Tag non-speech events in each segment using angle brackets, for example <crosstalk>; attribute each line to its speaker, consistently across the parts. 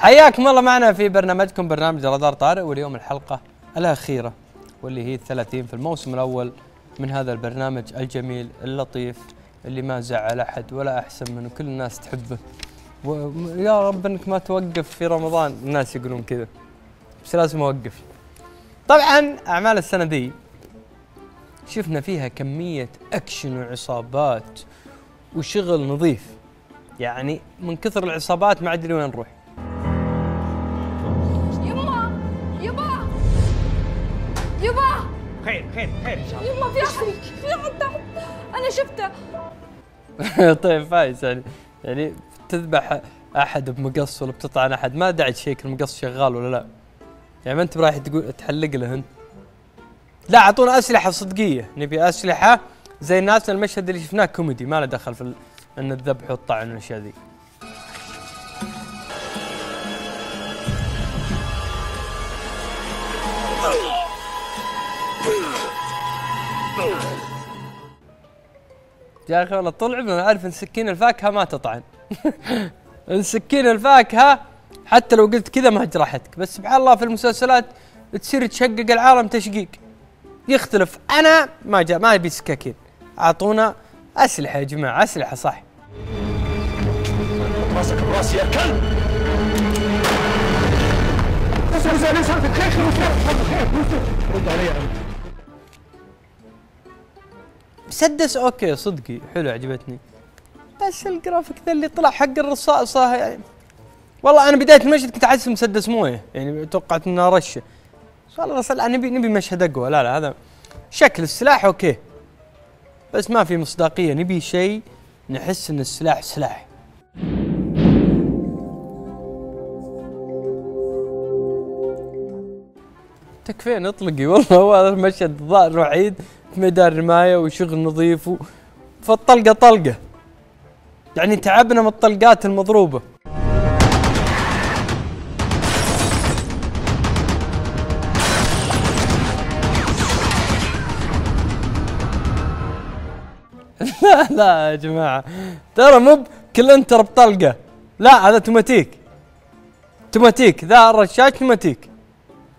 Speaker 1: حياكم الله معنا في برنامجكم برنامج رادار طارئ واليوم الحلقة الأخيرة واللي هي الثلاثين في الموسم الأول من هذا البرنامج الجميل اللطيف اللي ما زعل أحد ولا أحسن منه كل الناس تحبه. ويا رب إنك ما توقف في رمضان الناس يقولون كذا بس لازم أوقف. طبعا أعمال السنة ذي شفنا فيها كمية أكشن وعصابات وشغل نظيف. يعني من كثر العصابات ما أدري وين نروح.
Speaker 2: خير خير ان شاء الله
Speaker 3: يما في احد في احد تحت أنا شفته <laughs>
Speaker 1: طيب فايز. يعني يعني تذبح أحد بمقص ولا بتطعن أحد ما داعي تشيك المقص شغال ولا لا؟ يعني ما أنت رايح تقول تحلق له انت لا أعطونا أسلحة صدقية. نبي أسلحة زي الناس المشهد اللي شفناه كوميدي ما له دخل في إن الذبح والطعن والأشياء ذي. يا أخي والله طول عمرنا عارف إن سكين الفاكهة ما تطعن. <laughs> إن سكين الفاكهة حتى لو قلت كذا ما جرحتك بس سبحان الله في المسلسلات تصير تشقق العالم تشقيق. يختلف. أنا ما جاء ما أبي سكاكين. أعطونا أسلحة يا جماعة أسلحة صح.
Speaker 2: راسك براسي يا كلب. رد علي انت
Speaker 1: مسدس okay صدقي حلو عجبتني. بس الجرافيك ذا اللي طلع حق الرصاصة يعني والله أنا بداية المشهد كنت أحس مسدس مويه يعني توقعت إنه رشة. والله صل نبي نبي مشهد أقوى. لا لا هذا شكل السلاح أوكي. بس ما في مصداقية نبي شيء نحس إن السلاح سلاح. تكفين اطلقي والله هو هذا المشهد الظاهر وحيد في ميدان رمايه وشغل نظيف. فالطلقة طلقة. يعني تعبنا من الطلقات المضروبة. <laughs> لا لا يا جماعة. ترى مو كل انتر بطلقة. لا هذا توماتيك. توماتيك. ذا الرشاش توماتيك.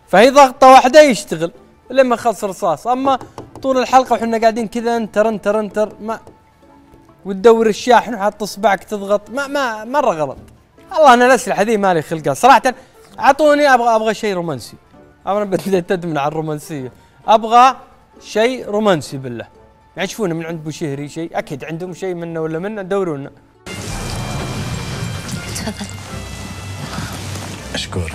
Speaker 1: فهي ضغطة واحدة يشتغل. لما خلص رصاص. أما طول الحلقة وحنا قاعدين كذا enter enter enter ما وتدور الشاحن وحاط اصبعك تضغط ما ما مرة غلط. والله أنا الاسلحه ذي مالي خلقها. صراحة اعطوني أبغى أبغى شيء رومانسي. أنا بديت ادمن <laughs> على الرومانسية. أبغى شيء رومانسي بالله. يعني تشوفونه من عند بوشهري شيء أكيد عندهم شيء منه ولا منه دورونا.
Speaker 4: تفضل.
Speaker 2: أشكرك.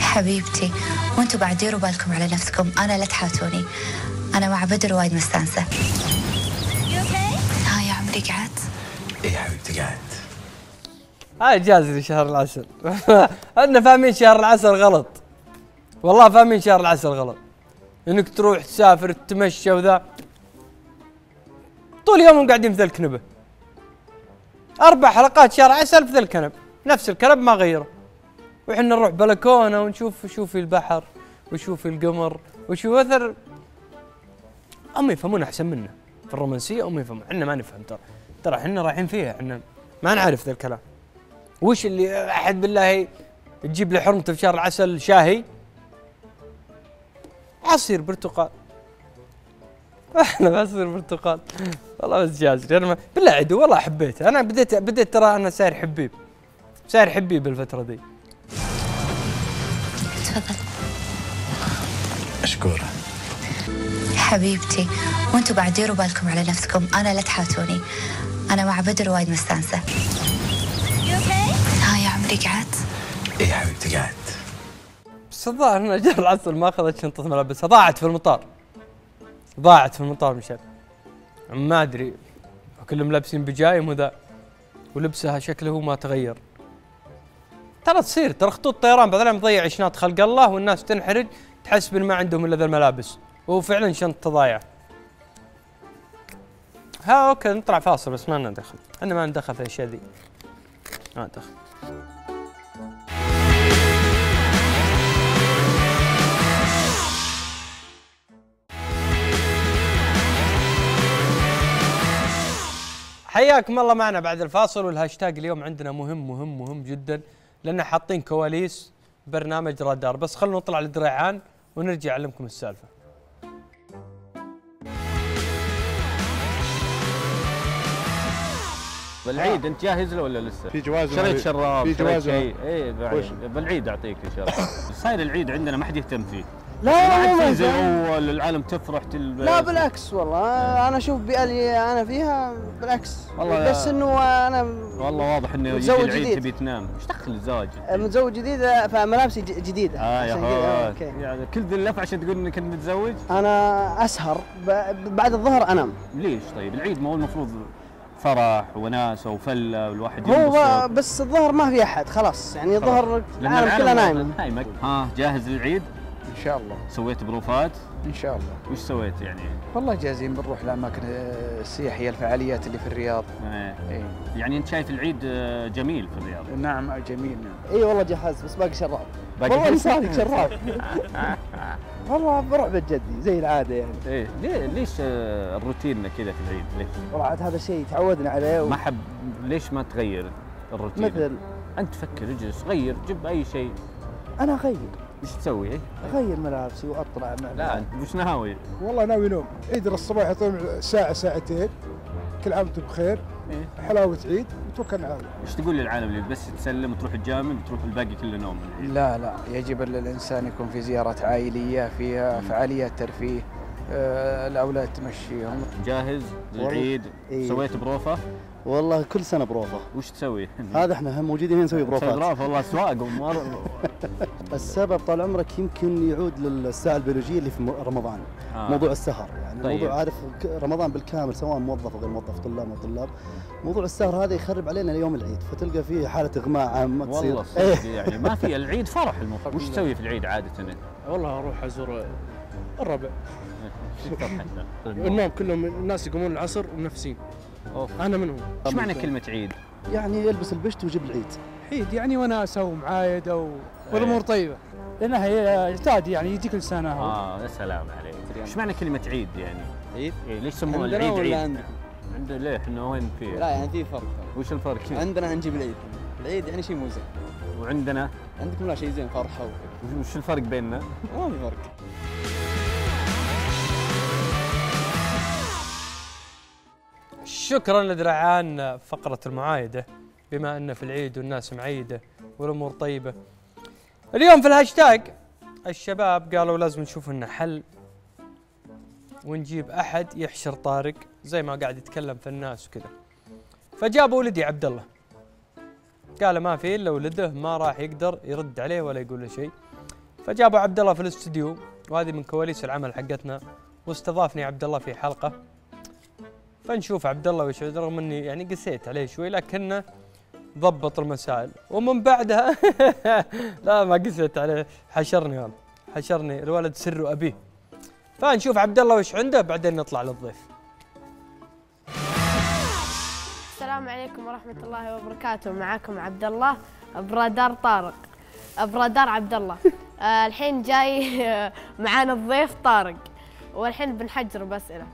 Speaker 4: حبيبتي وأنتم بعد ديروا بالكم على نفسكم أنا لا تحاتوني. أنا مع بدر وايد مستانسة. ها يا عمري قعدت.
Speaker 2: إيه يا حبيبتي قاعد
Speaker 1: هاي جاز شهر العسل. <laughs> إحنا فاهمين شهر العسل غلط. والله فاهمين شهر العسل غلط. إنك تروح تسافر تتمشى وذا. طول يومهم قاعدين في ذا الكنبة. أربع حلقات شهر عسل في ذا الكنب. نفس الكنب ما غيره. وحنا نروح بلكونة ونشوف شوفي البحر وشوفي القمر وشوف أثر هم يفهمون أحسن منا. في الرومانسية هم يفهمون. إحنا ما نفهم ترى. ترى إحنا رايحين فيها. إحنا ما نعرف ذا الكلام. وش اللي أحد بالله تجيب لي حرمته في شهر العسل شاهي؟ عصير برتقال. إحنا عصير برتقال. والله بس جازري أنا ما بالله عدو والله حبيته. أنا بديت بديت ترى أنا صاير حبيب. صاير حبيب الفترة ذي
Speaker 4: تفضل.
Speaker 2: أشكرك.
Speaker 4: حبيبتي. وأنتم بعد ديروا بالكم على نفسكم. أنا لا تحاتوني. أنا مع بدر وايد مستانسة. ها يا عمري قعدت؟
Speaker 2: إيه يا حبيبتي قاعد.
Speaker 1: بس الظاهر ان جار العسل. ما أخذت شنطة ملابسها ضاعت في المطار. ضاعت في المطار مشان ما أدري. كلهم لابسين بجايم وذا ولبسها شكله هو ما تغير. ترى تصير. ترى خطوط طيران الأحيان تضيع شنط خلق الله والناس تنحرج تحسب ان ما عندهم إلا ذا الملابس. وهو فعلا شنطه ضايعه ها okay نطلع فاصل بس ما لنا دخل. إحنا ما ندخل في الأشياء ذي. ما دخل. حياكم الله معنا بعد الفاصل والهاشتاج اليوم عندنا مهم مهم مهم جدا لأن حاطين كواليس برنامج رادار. بس خلونا نطلع لدريعان ونرجع أعلمكم السالفة.
Speaker 5: بالعيد انت جاهز له ولا لسه؟
Speaker 2: في جواز
Speaker 5: شريت شراب
Speaker 2: في جواز
Speaker 5: شيء. اي؟ بالعيد. أعطيك إن شاء الله. <laughs> صاير العيد عندنا ما حد يهتم فيه.
Speaker 6: لا
Speaker 5: ما زي. أول العالم تفرح تلبس
Speaker 6: لا بالعكس والله. أنا أشوف البيئه اللي أنا فيها بالعكس.
Speaker 5: والله
Speaker 6: بس إنه أنا
Speaker 5: والله واضح إنه يجي العيد
Speaker 6: جديد.
Speaker 5: تبي تنام. إيش دخل الزواج؟
Speaker 6: متزوج جديد فملابسي جديدة.
Speaker 5: آه يا
Speaker 6: okay.
Speaker 5: يعني كل ذي اللف عشان تقول إنك انت متزوج؟
Speaker 6: أنا أسهر. ب- بعد الظهر أنام.
Speaker 5: ليش طيب؟ العيد ما هو المفروض فرح وناسه وفله والواحد
Speaker 6: هو بس الظهر ما في أحد خلاص يعني الظهر العالم كله نايم
Speaker 5: نايمك ها جاهز للعيد؟
Speaker 2: إن شاء الله
Speaker 5: سويت بروفات؟
Speaker 2: إن شاء الله
Speaker 5: وش سويت يعني؟
Speaker 2: والله جاهزين بنروح الأماكن السياحية الفعاليات اللي في الرياض
Speaker 5: إيه.
Speaker 2: إيه.
Speaker 5: يعني أنت شايف العيد جميل في الرياض
Speaker 2: نعم جميل نعم
Speaker 6: اي والله جهز بس باقي شراب
Speaker 5: باقي
Speaker 6: والله؟ صادق شراب <laughs> والله بروح بيت جدي زي العادة يعني
Speaker 5: إيه ليه ليش الروتين كذا في العيد؟ ليش؟
Speaker 6: والله عاد هذا شيء تعودنا عليه و...
Speaker 5: ما حب ليش ما تغير الروتين؟
Speaker 6: مثل
Speaker 5: أنت فكر اجلس غير جيب أي شيء
Speaker 6: أنا أغير
Speaker 5: إيش تسوي؟
Speaker 6: أغير ملابسي وأطلع مع
Speaker 5: لا انت وش ناوي؟
Speaker 7: والله ناوي نوم عيد الصباح يعطون ساعة ساعتين كل عام وأنتم بخير
Speaker 5: إيه؟
Speaker 7: حلاوة عيد وتوكلنا على الله
Speaker 5: إيش تقول للعالم اللي بس تسلم وتروح الجامع وتروح الباقي كله نوم؟
Speaker 2: لا لا يجب ان الإنسان يكون في زيارات عائلية فيها فعاليات ترفيه آه، الأولاد تمشيهم
Speaker 5: جاهز للعيد؟
Speaker 6: إيه.
Speaker 5: سويت بروفة؟
Speaker 6: والله كل سنة بروفة
Speaker 5: وش تسوي؟ <laughs>
Speaker 6: هذا إحنا هم موجودين هنا نسوي بروفات
Speaker 5: بروفه والله اسواق ومر <laughs>
Speaker 6: السبب طال عمرك يمكن يعود للساعة البيولوجية اللي في رمضان
Speaker 5: آه.
Speaker 6: موضوع السهر يعني
Speaker 5: طيب.
Speaker 6: موضوع عارف رمضان بالكامل سواء موظف أو غير موظف طلاب أو طلاب موضوع السهر هذا يخرب علينا يوم العيد فتلقى فيه حالة إغماء عامه تصير
Speaker 5: والله
Speaker 6: إيه.
Speaker 5: صدق يعني ما في العيد فرح المفروض وش تسوي في العيد عادة؟
Speaker 8: والله أروح أزور الربع؟ <laughs> النوم كلهم الناس يقومون العصر ومنفسين
Speaker 5: أوف.
Speaker 8: أنا منهم
Speaker 5: إيش معنى كلمة عيد؟
Speaker 6: يعني يلبس البشت ويجيب العيد
Speaker 9: عيد يعني وناسه ومعايده و... والأمور طيبة لأنها هي تعدي يعني يجي كل سنة
Speaker 5: آه يا سلام عليك إيش معنى كلمة عيد يعني؟
Speaker 10: عيد؟
Speaker 5: إيه ليش يسمونه
Speaker 10: عندنا
Speaker 5: العيد
Speaker 10: ولا
Speaker 5: عيد؟
Speaker 10: عندكم؟
Speaker 5: عنده ليه إحنا وين في؟
Speaker 10: لا يعني في فرق
Speaker 5: وش الفرق؟
Speaker 10: عندنا نجيب العيد العيد يعني شيء مو زين
Speaker 5: وعندنا
Speaker 10: عندكم لا شيء زين فرحة وكذا
Speaker 5: وش الفرق بيننا؟
Speaker 10: ما في فرق
Speaker 1: شكرا لدرعان فقرة المعايدة بما أن في العيد والناس معيدة والأمور طيبة. اليوم في الهاشتاج الشباب قالوا لازم نشوف لنا حل ونجيب أحد يحشر طارق زي ما قاعد يتكلم في الناس وكذا. فجابوا ولدي عبد الله قال ما في إلا ولده ما راح يقدر يرد عليه ولا يقول له شيء. فجابوا عبد الله في الاستوديو وهذه من كواليس العمل حقتنا واستضافني عبد الله في حلقة. فنشوف عبد الله وش رغم إني يعني قسيت عليه شوي لكنه ضبط المسائل. ومن بعدها <laughs> لا ما قسيت عليه. حشرني والله. حشرني الولد سر أبيه. فنشوف عبد الله وش عنده بعدين نطلع للضيف.
Speaker 11: السلام عليكم ورحمة الله وبركاته. معاكم عبد الله برادار طارق. برادار عبد الله. <laughs> آه الحين جاي <laughs> معانا الضيف طارق. والحين بنحجر بأسئلة.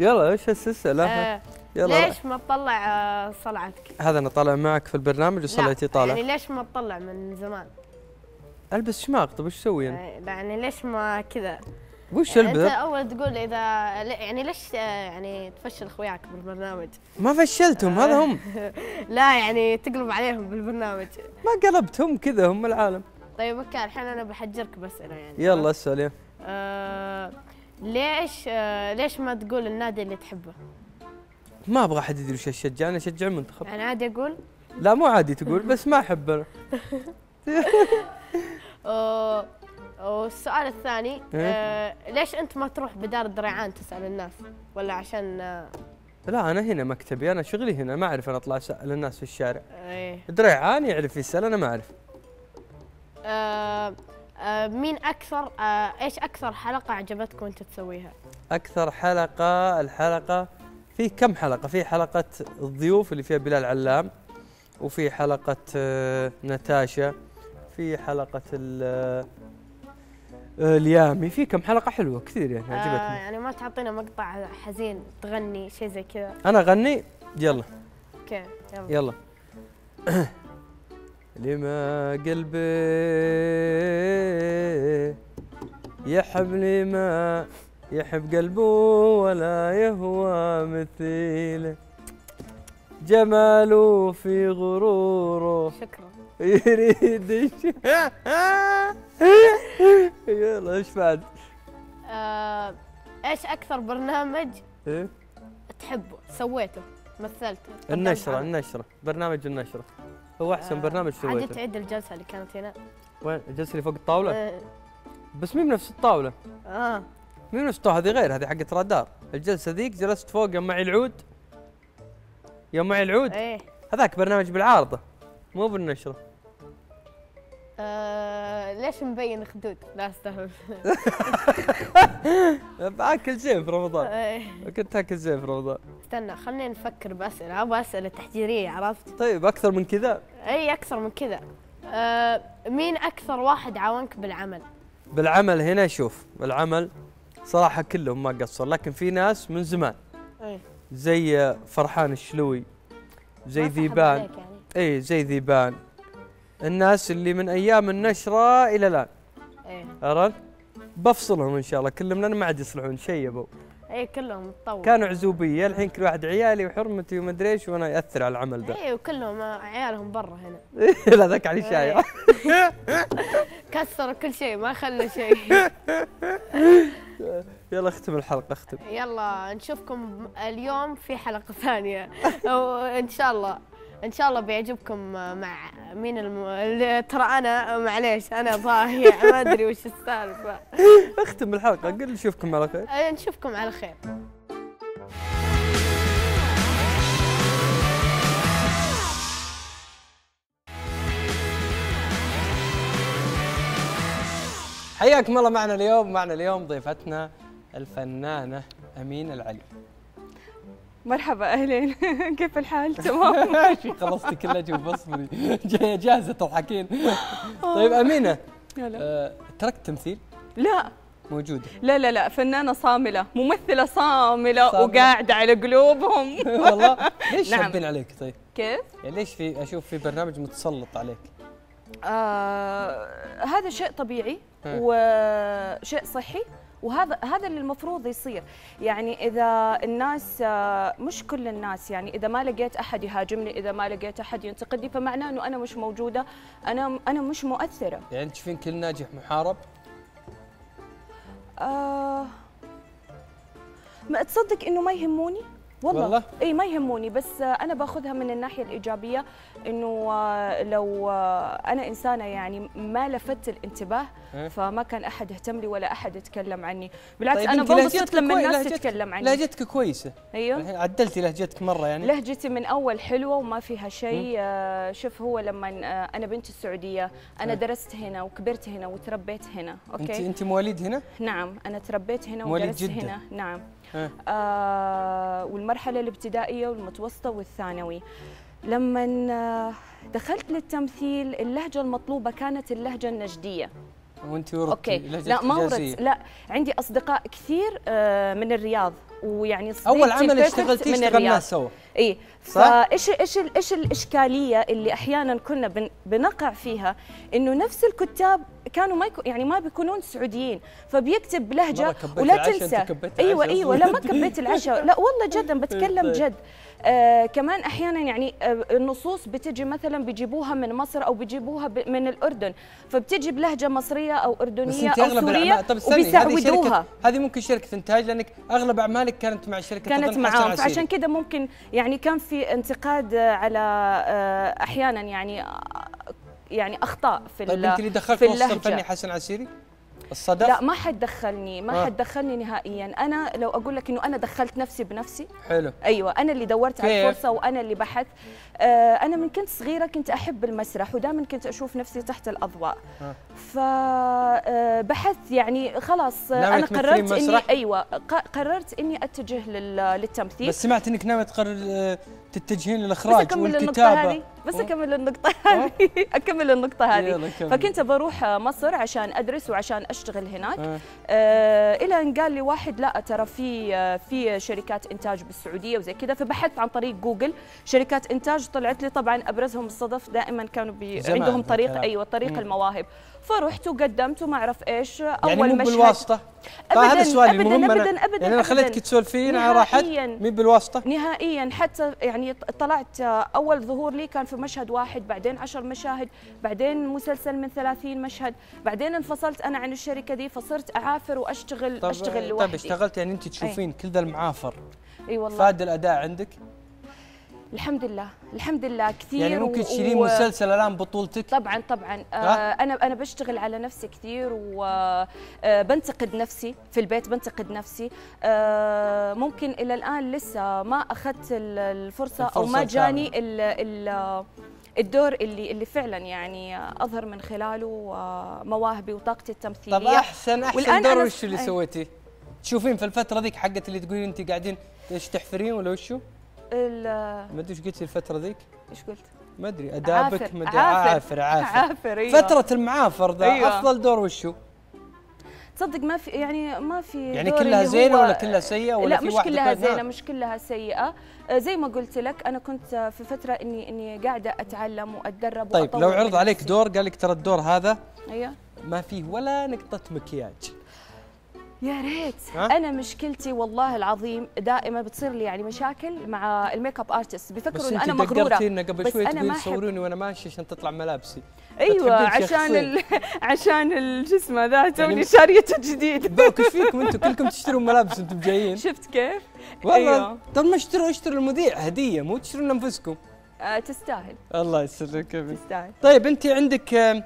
Speaker 1: يلا إيش السلسله
Speaker 11: آه
Speaker 1: يلا
Speaker 11: ليش ما تطلع آه صلعتك؟
Speaker 1: هذا أنا طالع معك في البرنامج وصليتي
Speaker 11: لا،
Speaker 1: طالع
Speaker 11: يعني ليش ما تطلع من زمان؟
Speaker 1: ألبس شماغ طيب وش تسوي انت؟
Speaker 11: آه، يعني ليش ما كذا؟
Speaker 1: وش
Speaker 11: يعني أنت
Speaker 1: البس؟
Speaker 11: أول تقول إذا يعني ليش آه، يعني تفشل اخوياك بالبرنامج؟
Speaker 1: ما فشلتهم هذا هم <laughs>
Speaker 11: لا يعني تقلب عليهم بالبرنامج
Speaker 1: ما قلبتهم كذا هم العالم
Speaker 11: طيب أوكي الحين أنا بحجرك بأسئلة يعني
Speaker 1: يلا اسال يا
Speaker 11: آه ليش آه ليش ما تقول النادي اللي تحبه؟
Speaker 1: ما أبغى أحد يدري وش أشجع أنا أشجع المنتخب
Speaker 11: يعني عادي أقول
Speaker 1: لا مو عادي تقول بس ما أحب <laughs>
Speaker 11: أنا والسؤال الثاني
Speaker 1: إيه؟
Speaker 11: آه ليش أنت ما تروح بدار الدريعان تسأل الناس؟ ولا عشان آه
Speaker 1: لا أنا هنا مكتبي أنا شغلي هنا ما أعرف أنا أطلع أسأل الناس في الشارع
Speaker 11: إيه
Speaker 1: دريعان يعرف يسأل أنا ما أعرف
Speaker 11: آه مين أكثر آه إيش أكثر حلقة عجبتك وانت تسويها؟
Speaker 1: أكثر حلقة الحلقة في كم حلقة؟ في حلقة الضيوف اللي فيها بلال علام وفي حلقة آه، نتاشا في حلقة ال- آه، اليامي. في كم حلقة حلوة كثير يعني
Speaker 11: آه
Speaker 1: عجبتني
Speaker 11: يعني ما تعطينا مقطع حزين تغني شيء زي كذا؟
Speaker 1: أنا أغني؟ يلا.
Speaker 11: أوكي يلا.
Speaker 1: يلا. <clears throat> لما قلبي يحب لما يحب قلبه ولا يهوى مثيله جماله في غروره
Speaker 11: شكرا
Speaker 1: يريد <laughs> يلا إيش بعد؟
Speaker 11: آه، إيش أكثر برنامج
Speaker 1: إيه؟
Speaker 11: تحبه سويته مثلته
Speaker 1: النشرة؟ النشرة برنامج النشرة هو أحسن برنامج
Speaker 11: عادي
Speaker 1: سويته
Speaker 11: تعيد الجلسة اللي كانت هنا.
Speaker 1: وين؟ الجلسة اللي فوق الطاولة؟
Speaker 11: آه،
Speaker 1: بس مين بنفس الطاولة؟
Speaker 11: آه.
Speaker 1: مين بنفس الطاولة هذه غير هذه حقت رادار. الجلسة ذيك جلست فوق يوم معي العود. يوم معي العود.
Speaker 11: إيه.
Speaker 1: هذاك برنامج بالعارضة مو بالنشرة.
Speaker 11: آه، ليش مبين خدود؟ لا استهبل. <laughs>
Speaker 1: باكل زين في رمضان.
Speaker 11: إيه.
Speaker 1: كنت أكل زين في رمضان.
Speaker 11: استنى خلينا نفكر بأسئلة. أبغى أسئلة تحجيرية عرفت؟
Speaker 1: طيب أكثر من كذا؟
Speaker 11: إي أكثر من كذا. آه، مين أكثر واحد عاونك بالعمل؟
Speaker 1: بالعمل هنا شوف العمل صراحة كلهم ما قصر لكن في ناس من زمان.
Speaker 11: إيه
Speaker 1: زي فرحان الشلوي زي ذيبان.
Speaker 11: يعني.
Speaker 1: إي زي ذيبان. الناس اللي من أيام النشرة إلى الآن.
Speaker 11: إيه.
Speaker 1: عرفت؟ بفصلهم إن شاء الله كلهم لأن ما عاد يصلحون شيبوا
Speaker 11: اي كلهم تطور.
Speaker 1: كانوا عزوبية الحين كل واحد عيالي وحرمتي ومدري إيش وأنا يأثر على العمل ده.
Speaker 11: اي وكلهم عيالهم برا هنا. <laughs>
Speaker 1: لا ذاك علي شايع. <laughs>
Speaker 11: كسروا كل شيء ما خلوا شيء. <laughs>
Speaker 1: يلا اختم الحلقة اختم.
Speaker 11: يلا نشوفكم اليوم في حلقة ثانية. وإن شاء الله. إن شاء الله بيعجبكم مع مين الم... اللي- ترى أنا معليش أنا ضايع <laughs> ما أدري وش السالفة. <laughs>
Speaker 1: اختم الحلقة قل نشوفكم على خير.
Speaker 11: أه، نشوفكم على خير.
Speaker 1: حياكم الله معنا اليوم معنا اليوم ضيفتنا الفنانة امين العلي.
Speaker 12: مرحبا أهلين. <laughs> كيف الحال؟ <laughs> تمام. <laughs>
Speaker 1: إيش خلصتي كل أجوبة بصبري جا- جاهزة تضحكين. طيب أمينة
Speaker 12: هلا.
Speaker 1: آه، تركت تمثيل؟
Speaker 12: لا.
Speaker 1: موجودة.
Speaker 12: لا لا لا فنانة صاملة ممثلة صاملة,
Speaker 1: صاملة.
Speaker 12: وقاعدة على قلوبهم.
Speaker 1: والله ليش
Speaker 12: نعم.
Speaker 1: شابين عليك؟ طيب.
Speaker 12: كيف؟
Speaker 1: يعني ليش في أشوف في برنامج متسلط عليك؟
Speaker 12: آه هذا شيء طبيعي. وشيء صحي. وهذا هذا اللي المفروض يصير. يعني إذا الناس آه، مش كل الناس يعني إذا ما لقيت أحد يهاجمني إذا ما لقيت أحد ينتقدني فمعناه إنه أنا مش موجودة أنا أنا مش مؤثرة.
Speaker 1: يعني تشوفين كل ناجح محارب؟
Speaker 12: آه ما تصدق إنه ما يهموني. والله,
Speaker 1: والله؟
Speaker 12: إي ما يهموني بس أنا باخذها من الناحية الإيجابية إنه لو أنا إنسانة يعني ما لفت الانتباه
Speaker 1: إيه.
Speaker 12: فما كان أحد اهتم لي ولا أحد يتكلم عني. بالعكس
Speaker 1: طيب أنا
Speaker 12: بنبسط لما الناس
Speaker 1: لهجتك-
Speaker 12: تتكلم عني.
Speaker 1: لهجتك كويسة.
Speaker 12: أيوه.
Speaker 1: الحين عدلتي لهجتك مرة يعني.
Speaker 12: لهجتي من أول حلوة وما فيها شيء. آه، شوف هو لما آه، أنا بنت السعودية أنا
Speaker 1: إيه.
Speaker 12: درست هنا وكبرت هنا وتربيت هنا okay؟
Speaker 1: انت انت مواليد هنا؟
Speaker 12: نعم أنا تربيت هنا ودرست. هنا. نعم. آه والمرحلة الابتدائية والمتوسطة والثانوي. لما آه، دخلت للتمثيل اللهجة المطلوبة كانت اللهجة النجدية.
Speaker 1: وانت أوكي.
Speaker 12: لا ما. ورثت لا عندي أصدقاء كثير آه، من الرياض ويعني أول
Speaker 1: عمل اشتغلتيه اشتغلناه. سوا.
Speaker 12: إي؟ فإيش إيش إيش الإشكالية اللي أحيانا كنا بن بنقع فيها؟ إنه نفس الكتاب كانوا ما يكون يعني ما بيكونون سعوديين فبيكتب
Speaker 1: بلهجة
Speaker 12: ولا تنسى.
Speaker 1: أيوه
Speaker 12: أيوه. لا ما كبيت <laughs> العشاء. لا والله جدا بتكلم
Speaker 1: طيب.
Speaker 12: جد. آه كمان أحيانا يعني آه النصوص بتجي مثلا بيجيبوها من مصر أو بيجيبوها من الأردن فبتجي بلهجة
Speaker 1: مصرية
Speaker 12: أو
Speaker 1: أردنية
Speaker 12: أو
Speaker 1: سورية طب استني هذه شركه
Speaker 12: وبيسعودوها
Speaker 1: هذه ممكن شركة إنتاج لأنك أغلب أعمالك كانت مع شركة
Speaker 12: كانت معاهم. فعشان كده ممكن يعني كان في انتقاد على آه، أحيانا يعني يعني أخطاء في
Speaker 1: طيب أنت اللي دخلت
Speaker 12: في
Speaker 1: وسط
Speaker 12: اللهجة.
Speaker 1: الفني حسن عسيري الصدف
Speaker 12: لا ما حد دخلني ما
Speaker 1: آه.
Speaker 12: حد دخلني نهائيا أنا لو أقول لك إنه أنا دخلت نفسي بنفسي
Speaker 1: حلو
Speaker 12: أيوه أنا اللي دورت على؟ الفرصة وأنا اللي بحثت آه أنا من كنت صغيرة كنت أحب المسرح ودائما كنت أشوف نفسي تحت الأضواء
Speaker 1: آه.
Speaker 12: فبحثت يعني خلاص آه،
Speaker 1: أنا
Speaker 12: قررت إني؟ أيوه قررت إني أتجه لل- للتمثيل
Speaker 1: بس سمعت إنك ناوي تقرر آه، تتجهين
Speaker 12: بس
Speaker 1: للاخراج والكتابة.
Speaker 12: هذه. بس <laughs> أكمل النقطة هذه. أكمل النقطة هذه. فكنت بروح مصر عشان أدرس وعشان أشتغل هناك.
Speaker 1: آه
Speaker 12: إلى أن قال لي واحد لا ترى في في شركات إنتاج بالسعودية وزي كذا. فبحثت عن طريق جوجل شركات إنتاج طلعت لي. طبعا أبرزهم الصدف دائما كانوا بي عندهم طريق. أيوه طريق. المواهب. فرحت وقدمت وما أعرف إيش أول
Speaker 1: يعني مو
Speaker 12: مشهد.
Speaker 1: بالواسطة؟
Speaker 12: أبداً-
Speaker 1: فهذا سؤالي
Speaker 12: أبداً-
Speaker 1: المهم
Speaker 12: أبداً-
Speaker 1: أنا
Speaker 12: أبداً-
Speaker 1: يعني أنا خليتك
Speaker 12: أبداً.
Speaker 1: تسولفين على راحت
Speaker 12: نهائياً.
Speaker 1: مي بالواسطة؟
Speaker 12: نهائيا. حتى يعني طلعت أول ظهور لي كان في مشهد واحد بعدين عشر مشاهد بعدين مسلسل من 30 مشهد بعدين انفصلت أنا عن الشركة دي فصرت أعافر وأشتغل
Speaker 1: طب
Speaker 12: أشتغل
Speaker 1: طيب
Speaker 12: لوحدي.
Speaker 1: اشتغلت يعني أنت تشوفين كل ذا المعافر؟
Speaker 12: أي والله.
Speaker 1: فاد الأداء عندك؟
Speaker 12: الحمد لله الحمد لله كثير
Speaker 1: يعني ممكن تشيلين
Speaker 12: و-
Speaker 1: مسلسل الآن بطولتك
Speaker 12: طبعا طبعا آه؟ أنا أنا بشتغل على نفسي كثير وبنتقد نفسي في البيت بنتقد نفسي آه ممكن إلى الآن لسه ما أخذت ال- الفرصة, أو
Speaker 1: الفرصة
Speaker 12: ما جاني ال ال الدور اللي اللي فعلا يعني أظهر من خلاله آه، مواهبي وطاقتي التمثيلية
Speaker 1: طب أحسن
Speaker 12: أحسن
Speaker 1: دور وش اللي
Speaker 12: أي.
Speaker 1: سويتيه؟ تشوفين في الفترة ذيك حقت اللي تقولين انت قاعدين إيش تحفرين ولا وشو؟
Speaker 12: ال-
Speaker 1: ما أدري إيش قلتي الفترة ذيك؟
Speaker 12: إيش قلت؟
Speaker 1: ما أدري
Speaker 12: أدابك
Speaker 1: ما أدري
Speaker 12: عافر.
Speaker 1: عافر عافر
Speaker 12: عافر، أيوة.
Speaker 1: فترة المعافر ذا
Speaker 12: أيوة.
Speaker 1: افضل دور وشو؟
Speaker 12: تصدق ما في يعني ما في
Speaker 1: يعني كلها
Speaker 12: هو-
Speaker 1: ولا كلها سيئة ولا
Speaker 12: لا
Speaker 1: في
Speaker 12: مش
Speaker 1: واحدة
Speaker 12: كلها؟ زينة مش كلها سيئة آه، زي ما قلت لك أنا كنت في فترة إني إني قاعدة أتعلم وأتدرب
Speaker 1: طيب لو عرض عليك. دور قال لك ترى الدور هذا
Speaker 12: أيوه
Speaker 1: ما فيه ولا نقطة مكياج
Speaker 12: يا ريت؟ أنا مشكلتي والله العظيم دائما بتصير لي يعني مشاكل مع ال make-up
Speaker 1: artist
Speaker 12: بيفكروا ان أنت أنا
Speaker 1: مغرورة. قبل
Speaker 12: بس
Speaker 1: شوي
Speaker 12: أنا
Speaker 1: تقولين
Speaker 12: ما أحب.
Speaker 1: صوروني وأنا ماشي عشان تطلع ملابسي. أيوه
Speaker 12: عشان. ال... <laughs> عشان ال- شو اسمه ذا توني
Speaker 1: يعني-
Speaker 12: شاريته جديد.
Speaker 1: إيش فيكم أنتم كلكم تشترون ملابس أنتم جايين. <laughs>
Speaker 12: شفت كيف؟
Speaker 1: والله
Speaker 12: أيوة.
Speaker 1: طب ما اشتروا اشتروا المذيع هدية مو تشترون أنفسكم.
Speaker 12: آه تستاهل.
Speaker 1: الله يسلمك
Speaker 12: تستاهل.
Speaker 1: طيب أنت عندك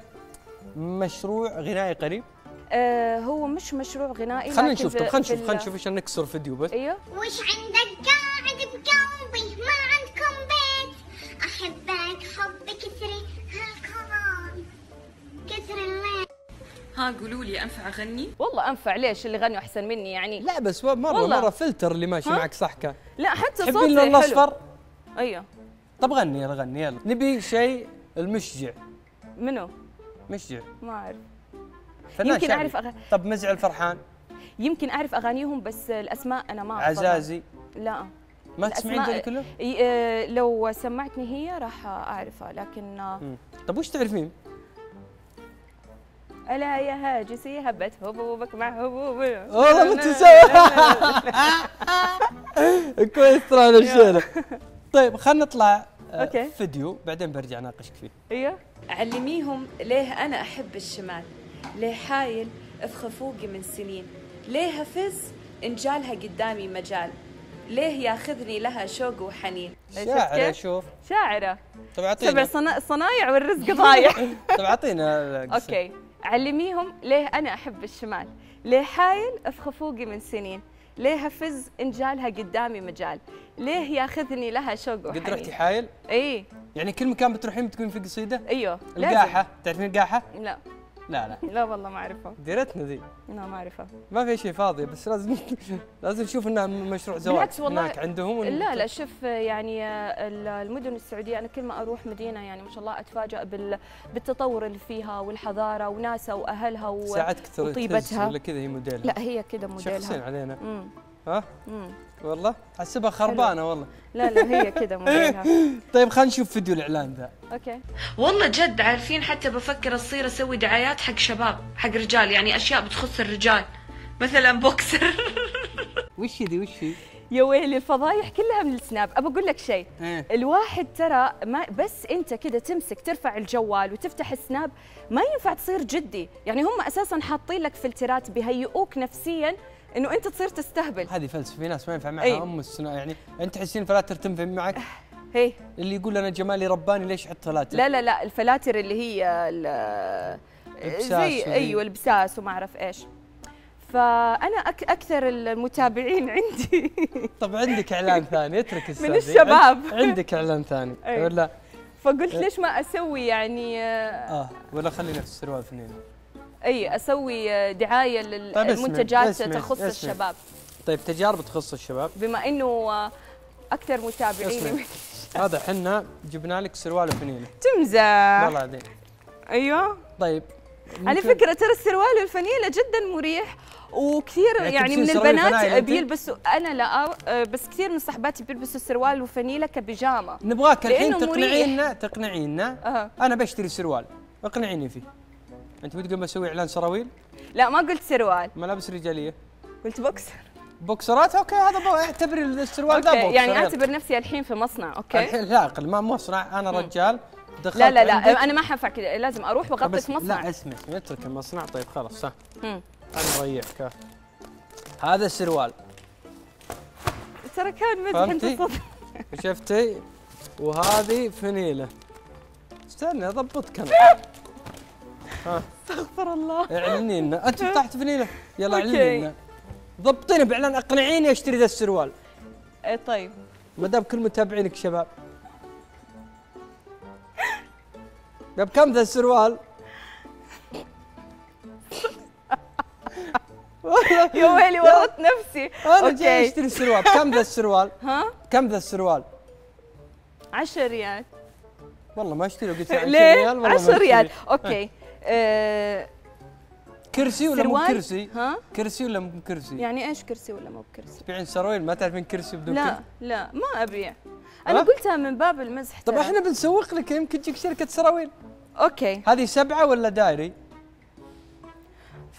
Speaker 1: مشروع غنائي قريب؟
Speaker 12: آه هو مش مشروع غنائي
Speaker 1: خلينا نشوف. طب خلينا نشوف خلينا نشوف عشان نكسر فيديو بس.
Speaker 12: أيوه.
Speaker 13: وش عندك قاعد بقلبي ما عندكم بيت. أحبك حب كثري هالكون كثر الليل.
Speaker 12: ها قولوا لي أنفع أغني؟ والله أنفع. ليش؟ اللي غنوا أحسن مني يعني.
Speaker 1: لا بس مره
Speaker 12: والله.
Speaker 1: مرة فلتر اللي ماشي؟ معك صح كان
Speaker 12: لا حتى صوتي
Speaker 1: اللون
Speaker 12: حلو.
Speaker 1: الأصفر؟
Speaker 12: أيوه.
Speaker 1: طب غني يلا غني يلا. نبي شيء المشجع.
Speaker 12: منو؟
Speaker 1: مشجع.
Speaker 12: ما أعرف.
Speaker 1: فنان
Speaker 12: يمكن
Speaker 1: شعبي.
Speaker 12: أعرف أغ...
Speaker 1: طب مزعل فرحان
Speaker 12: يمكن أعرف أغانيهم بس الأسماء أنا ما أحفظها.
Speaker 1: عزازي
Speaker 12: لا
Speaker 1: ما تسمعين ذول كلهم؟
Speaker 12: ي- آه، لو سمعتني هي راح أعرفها لكن آه،
Speaker 1: مم. طب وش تعرفين؟
Speaker 12: ألا يا هاجسي هبت هبوبك مع هبوبي
Speaker 1: والله ما تسوي <laughs> كويس ترى على الشيله طيب خلينا نطلع آه،
Speaker 12: أوكي.
Speaker 1: فيديو بعدين برجع اناقشك فيه
Speaker 12: أيوه
Speaker 14: علميهم ليه أنا أحب الشمال ليه حايل في خفوقي من سنين. ليه هفز؟ إن جالها قدامي مجال. ليه ياخذني لها شوق وحنين؟
Speaker 1: شاعر
Speaker 12: كيف؟
Speaker 1: أشوف
Speaker 12: شاعرة.
Speaker 1: طب
Speaker 12: سبع
Speaker 1: اعطينا
Speaker 12: صنا- صنايع والرزق ضايع. <laughs>
Speaker 1: طب أعطينا.
Speaker 12: أوكي. علميهم ليه أنا أحب الشمال. ليه حايل في خفوقي من سنين. ليه هفز؟ إن جالها قدامي مجال. ليه ياخذني لها شوق
Speaker 1: قد رحتي
Speaker 12: وحنين
Speaker 1: حايل؟
Speaker 12: اي
Speaker 1: يعني كل مكان بتروحين بتكون في
Speaker 12: قصيدة؟ أيوه.
Speaker 1: القاحة. تعرفين القاحة؟
Speaker 12: لا.
Speaker 1: لا لا.
Speaker 12: لا والله ما اعرفها
Speaker 1: ديرتنا ذي.
Speaker 12: لا ما اعرفها
Speaker 1: ما في شيء فاضي بس لازم <laughs> لازم نشوف انها مشروع زواج
Speaker 12: بالعكس والله
Speaker 1: هناك عندهم ون-
Speaker 12: لا لا شوف يعني ال- المدن السعودية أنا كل ما أروح مدينة يعني ما شاء الله أتفاجأ بال بالتطور اللي فيها والحضارة وناسها وأهلها و-
Speaker 1: ساعات كثر تهز
Speaker 12: وطيبتها
Speaker 1: ولا كذا هي موديلها.
Speaker 12: لا هي كذا موديلها.
Speaker 1: شخصين علينا.
Speaker 12: مم.
Speaker 1: ها؟
Speaker 12: مم.
Speaker 1: والله؟ احسبها خربانة والله.
Speaker 12: لا لا هي كذا موديلها <laughs>
Speaker 1: طيب خلينا نشوف فيديو الإعلان ذا.
Speaker 12: okay.
Speaker 14: والله جد عارفين حتى بفكر أصير أسوي دعايات حق شباب حق رجال يعني أشياء بتخص الرجال. مثلا بوكسر <laughs>
Speaker 1: وش ذي وش هي؟
Speaker 12: يا ويلي الفضايح كلها من ال Snap. أبى أقول لك شيء.
Speaker 1: إيه.
Speaker 12: الواحد ترى ما بس أنت كذا تمسك ترفع الجوال وتفتح ال Snap ما ينفع تصير جدي. يعني هم أساسا حاطين لك فلترات بيهيئوك نفسيا إنه أنت تصير تستهبل.
Speaker 1: هذه فلسفة في ناس ما ينفع معها. ام السنة يعني أنت تحسين فلاتر تنفع معك؟
Speaker 12: هي.
Speaker 1: اللي يقول أنا جمالي رباني ليش أحط فلاتر؟
Speaker 12: لا لا لا الفلاتر اللي هي زي. أيوه البساس وما أعرف إيش. فأنا أك أكثر المتابعين عندي. <laughs>
Speaker 1: طب عندك إعلان ثاني؟ اترك السالفة.
Speaker 12: الشباب.
Speaker 1: عند- عندك إعلان ثاني.
Speaker 12: أي.
Speaker 1: ولا
Speaker 12: فقلت ليش ما أسوي يعني آه،
Speaker 1: آه ولا خلينا في السروال اثنين.
Speaker 12: أي أسوي دعاية
Speaker 1: طيب
Speaker 12: للمنتجات
Speaker 1: اسمع،
Speaker 12: تخص
Speaker 1: اسمع.
Speaker 12: الشباب.
Speaker 1: طيب تجارب تخص الشباب.
Speaker 12: بما إنه أكثر متابعين
Speaker 1: اسمع هذا حنا جبنا لك سروال وفنيله
Speaker 12: تمزح.
Speaker 1: والله العظيم.
Speaker 12: أيوه.
Speaker 1: طيب
Speaker 12: على فكرة ترى السروال والفانيله جدا مريح وكثير
Speaker 1: يعني
Speaker 12: يعني, من البنات؟ بيلبسوا أنا لا آه، بس كثير من صحباتي بيلبسوا السروال والفانيله كبيجامة.
Speaker 1: نبغاك الحين. تقنعينا تقنعينا.
Speaker 12: أه.
Speaker 1: أنا بشتري سروال. اقنعيني فيه. أنت بتقول بسوي إعلان سراويل؟
Speaker 12: لا ما قلت سروال.
Speaker 1: ملابس رجالية.
Speaker 12: قلت بوكسر.
Speaker 1: بوكسرات؟ okay هذا بو... اعتبري السروال ذا
Speaker 12: okay
Speaker 1: boxer.
Speaker 12: يعني. أعتبر نفسي الحين في مصنع okay؟
Speaker 1: الحين لا ما مصنع أنا رجال دخلت
Speaker 12: لا لا لا. أنا ما حنفع كذا لازم أروح
Speaker 1: طب وأغطي
Speaker 12: في مصنع.
Speaker 1: لا اسمع اسمع اترك المصنع. طيب خلاص ها
Speaker 12: مم.
Speaker 1: أنا ها. هذا السروال.
Speaker 12: ترى كان مزح أنت
Speaker 1: شفتي؟ وهذه فنيلة. استنى أضبطك أنا. <laughs>
Speaker 12: استغفر الله.
Speaker 1: اعلني لنا. أنت <laughs> فتحت فنيلة. يلا. اعلني لنا. ضبطيني بإعلان أقنعيني أشتري ذا السروال.
Speaker 12: إيه طيب.
Speaker 1: ما دام كل متابعينك شباب. بكم ذا السروال؟ <laughs>
Speaker 12: يا ويلي ورطت نفسي.
Speaker 1: أنا جاي أشتري سروال كم ذا السروال؟ <laughs>
Speaker 12: ها؟
Speaker 1: كم ذا السروال؟
Speaker 12: 10 ريال.
Speaker 1: والله ما أشتري قلت 10
Speaker 12: ليه؟
Speaker 1: ريال والله ما
Speaker 12: 10 ريال. okay. آه،
Speaker 1: كرسي ولا مو؟ كرسي؟
Speaker 12: ها
Speaker 1: كرسي ولا مو كرسي؟
Speaker 12: يعني إيش كرسي ولا مو بكرسي
Speaker 1: تبيعين سراويل ما تعرفين كرسي بدون
Speaker 12: لا
Speaker 1: كرسي؟
Speaker 12: لا ما أبيع أنا
Speaker 1: ها؟
Speaker 12: قلتها من باب المزح
Speaker 1: طب. إحنا بنسوق لك يمكن تجيك شركة سراويل
Speaker 12: okay
Speaker 1: هذه سبعة ولا دايري؟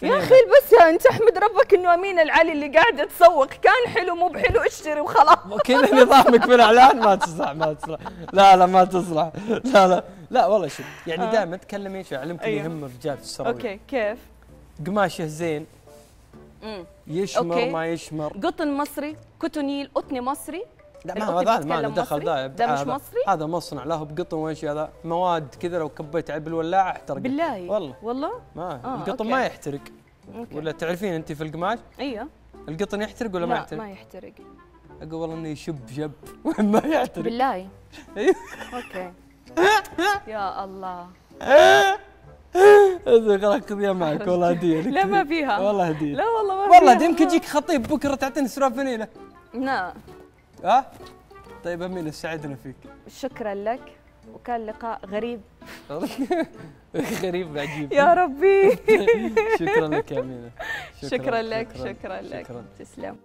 Speaker 12: يا أخي البسها أنت أحمد ربك إنه أمين العلي اللي قاعدة تسوق كان حلو مو بحلو اشتري وخلاص.
Speaker 1: كذا نظامك في الاعلان ما تصلح ما تصلح. لا لا ما تصلح. لا لا. لا والله شوف يعني
Speaker 12: آه.
Speaker 1: دائما تكلمي شو يعلمك
Speaker 12: أيوه.
Speaker 1: يهم الرجال في السراويل
Speaker 12: أوكي كيف؟
Speaker 1: قماشه زين.
Speaker 12: امم
Speaker 1: يشمر
Speaker 12: أوكي.
Speaker 1: ما يشمر.
Speaker 12: قطن مصري كوتونيل قطني مصري.
Speaker 1: لا ما هذا ما له دخل؟ ذا
Speaker 12: ده مش
Speaker 1: هذا-
Speaker 12: مصري؟
Speaker 1: هذا مصنع له بقطن وايش هذا مواد كذا لو كبيت عليه بالولاعة احترق
Speaker 12: بالله؟
Speaker 1: والله.
Speaker 12: والله؟
Speaker 1: ما
Speaker 12: آه،
Speaker 1: القطن
Speaker 12: أوكي.
Speaker 1: ما يحترق.
Speaker 12: okay.
Speaker 1: ولا تعرفين أنت في القماش؟
Speaker 12: أيوه.
Speaker 1: القطن يحترق ولا ما
Speaker 12: لا
Speaker 1: يحترق؟
Speaker 12: ما يحترق؟
Speaker 1: أقول والله انه يشب شب. <laughs> ما يحترق.
Speaker 12: بالله.
Speaker 1: أيوه.
Speaker 12: okay. <laughs> يا الله.
Speaker 1: خلاص خذيها معك والله هدية
Speaker 12: لا ما فيها.
Speaker 1: والله هدية.
Speaker 12: لا والله ما
Speaker 1: والله
Speaker 12: فيها.
Speaker 1: يمكن يجيك خطيب بكرة تعطيني سروال فنيله
Speaker 12: لا.
Speaker 1: ها؟ طيب أمينة سعدنا فيك.
Speaker 12: شكرا لك وكان لقاء غريب. <laughs>
Speaker 1: غريب عجيب.
Speaker 12: يا ربي. <laughs>
Speaker 1: شكرا لك يا أمينة.
Speaker 12: شكرا لك شكرا لك.
Speaker 1: شكرا.
Speaker 12: تسلم.